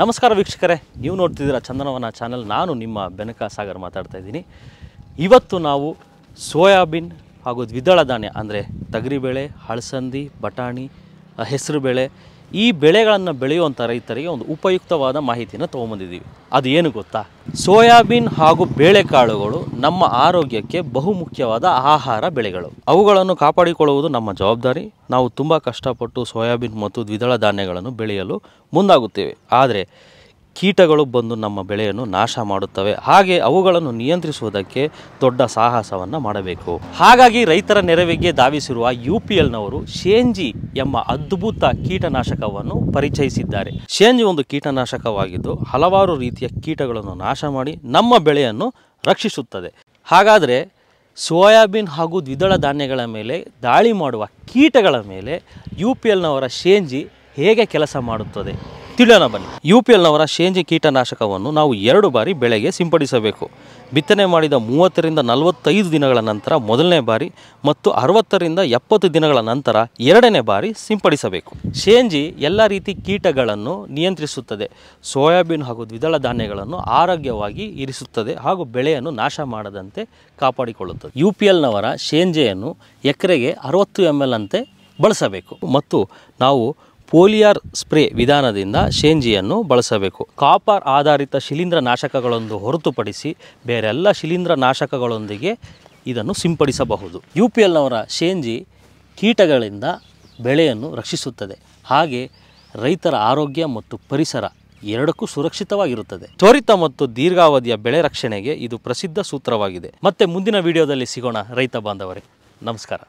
ನಮಸ್ಕಾರ ವೀಕ್ಷಕರೇ, ನೀವು ನೋಡ್ತಿದ್ದೀರಾ ಚಂದನವನ ಚಾನಲ್. ನಾನು ನಿಮ್ಮ ಬೆನಕ ಸಾಗರ್ ಮಾತಾಡ್ತಾ ಇದ್ದೀನಿ. ಇವತ್ತು ನಾವು ಸೋಯಾಬೀನ್ ಹಾಗೂ ದ್ವಿದಳ ಧಾನ್ಯ, ಅಂದರೆ ತೊಗರಿಬೇಳೆ ಹಳಸಂದಿ ಬಟಾಣಿ ಹೆಸರು ಬೇಳೆ ಈ ಬೆಳೆಗಳನ್ನು ಬೆಳೆಯುವಂಥ ರೈತರಿಗೆ ಒಂದು ಉಪಯುಕ್ತವಾದ ಮಾಹಿತಿಯನ್ನು ತೊಗೊಂಬಂದಿದ್ದೀವಿ. ಅದು ಏನು ಗೊತ್ತಾ? ಸೋಯಾಬೀನ್ ಹಾಗೂ ಬೇಳೆಕಾಳುಗಳು ನಮ್ಮ ಆರೋಗ್ಯಕ್ಕೆ ಬಹುಮುಖ್ಯವಾದ ಆಹಾರ ಬೆಳೆಗಳು. ಅವುಗಳನ್ನು ಕಾಪಾಡಿಕೊಳ್ಳುವುದು ನಮ್ಮ ಜವಾಬ್ದಾರಿ. ನಾವು ತುಂಬ ಕಷ್ಟಪಟ್ಟು ಸೋಯಾಬೀನ್ ಮತ್ತು ದ್ವಿದಳ ಧಾನ್ಯಗಳನ್ನು ಬೆಳೆಯಲು ಮುಂದಾಗುತ್ತೇವೆ. ಆದರೆ ಕೀಟಗಳು ಬಂದು ನಮ್ಮ ಬೆಳೆಯನ್ನು ನಾಶ ಮಾಡುತ್ತವೆ. ಹಾಗೆ ಅವುಗಳನ್ನು ನಿಯಂತ್ರಿಸುವುದಕ್ಕೆ ದೊಡ್ಡ ಸಾಹಸವನ್ನು ಮಾಡಬೇಕು. ಹಾಗಾಗಿ ರೈತರ ನೆರವಿಗೆ ಧಾವಿಸಿರುವ ಯು ಪಿ ಎಲ್ನವರು ಶೇಂಜಿ ಎಂಬ ಅದ್ಭುತ ಕೀಟನಾಶಕವನ್ನು ಪರಿಚಯಿಸಿದ್ದಾರೆ. ಶೇಂಜಿ ಒಂದು ಕೀಟನಾಶಕವಾಗಿದ್ದು ಹಲವಾರು ರೀತಿಯ ಕೀಟಗಳನ್ನು ನಾಶ ಮಾಡಿ ನಮ್ಮ ಬೆಳೆಯನ್ನು ರಕ್ಷಿಸುತ್ತದೆ. ಹಾಗಾದರೆ ಸೋಯಾಬೀನ್ ಹಾಗೂ ದ್ವಿದಳ ಧಾನ್ಯಗಳ ಮೇಲೆ ದಾಳಿ ಮಾಡುವ ಕೀಟಗಳ ಮೇಲೆ ಯು ಪಿ ಎಲ್ನವರ ಶೇಂಜಿ ಹೇಗೆ ಕೆಲಸ ಮಾಡುತ್ತದೆ? ತಿಳಿಯೋಣ ಬನ್ನಿ. ಯು ಪಿ ಎಲ್ನವರ ಶೇಂಜಿ ಕೀಟನಾಶಕವನ್ನು ನಾವು ಎರಡು ಬಾರಿ ಬೆಳೆಗೆ ಸಿಂಪಡಿಸಬೇಕು. ಬಿತ್ತನೆ ಮಾಡಿದ ಮೂವತ್ತರಿಂದ ನಲವತ್ತೈದು ದಿನಗಳ ನಂತರ ಮೊದಲನೇ ಬಾರಿ ಮತ್ತು ಅರವತ್ತರಿಂದ ಎಪ್ಪತ್ತು ದಿನಗಳ ನಂತರ ಎರಡನೇ ಬಾರಿ ಸಿಂಪಡಿಸಬೇಕು. ಶೇಂಜಿ ಎಲ್ಲ ರೀತಿ ಕೀಟಗಳನ್ನು ನಿಯಂತ್ರಿಸುತ್ತದೆ. ಸೋಯಾಬೀನ್ ಹಾಗೂ ದ್ವಿದಳ ಧಾನ್ಯಗಳನ್ನು ಆರೋಗ್ಯವಾಗಿ ಇರಿಸುತ್ತದೆ ಹಾಗೂ ಬೆಳೆಯನ್ನು ನಾಶ ಮಾಡದಂತೆ ಕಾಪಾಡಿಕೊಳ್ಳುತ್ತದೆ. ಯು ಪಿ ಎಲ್ನವರ ಶೇಂಜೆಯನ್ನು ಎಕರೆಗೆ ಅರವತ್ತು ಎಂ ಎಲ್ ಅಂತೆ ಬಳಸಬೇಕು. ಮತ್ತು ನಾವು ಪೋಲಿಯಾರ್ ಸ್ಪ್ರೇ ವಿಧಾನದಿಂದ ಶೇಂಜಿಯನ್ನು ಬಳಸಬೇಕು. ಕಾಪರ್ ಆಧಾರಿತ ಶಿಲೀಂಧ್ರ ನಾಶಕಗಳೊಂದು ಹೊರತುಪಡಿಸಿ ಬೇರೆಲ್ಲ ಶಿಲೀಂಧ್ರ ನಾಶಕಗಳೊಂದಿಗೆ ಇದನ್ನು ಸಿಂಪಡಿಸಬಹುದು. ಯು ಪಿ ಎಲ್ನವರ ಶೇಂಜಿ ಕೀಟಗಳಿಂದ ಬೆಳೆಯನ್ನು ರಕ್ಷಿಸುತ್ತದೆ. ಹಾಗೆ ರೈತರ ಆರೋಗ್ಯ ಮತ್ತು ಪರಿಸರ ಎರಡಕ್ಕೂ ಸುರಕ್ಷಿತವಾಗಿರುತ್ತದೆ. ತ್ವರಿತ ಮತ್ತು ದೀರ್ಘಾವಧಿಯ ಬೆಳೆ ರಕ್ಷಣೆಗೆ ಇದು ಪ್ರಸಿದ್ಧ ಸೂತ್ರವಾಗಿದೆ. ಮತ್ತೆ ಮುಂದಿನ ವಿಡಿಯೋದಲ್ಲಿ ಸಿಗೋಣ, ರೈತ ಬಾಂಧವರೇ. ನಮಸ್ಕಾರ.